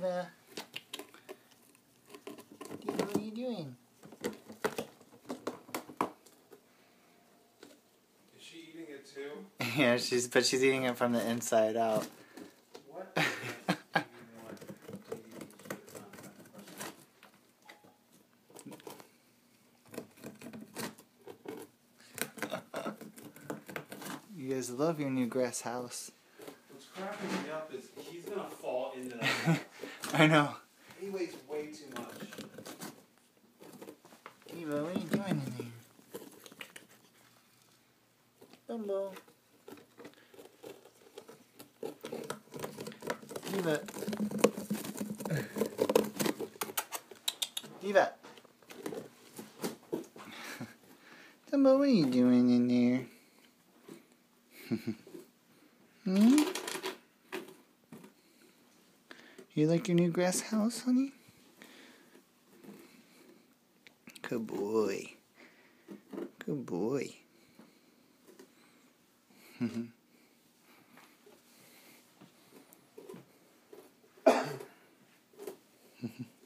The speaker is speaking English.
Diva. Diva, what are you doing? Is she eating it too? yeah, she's but she's eating it from the inside out. What? you want? Do you use for the You guys love your new grass house. What's cracking me up I know. he weighs way too much. Diva, what are you doing in there? Dumbo. Diva. Diva. Dumbo, what are you doing in there? hmm? You like your new grass house, honey? Good boy. Good boy. Mm-hmm. Mm-hmm.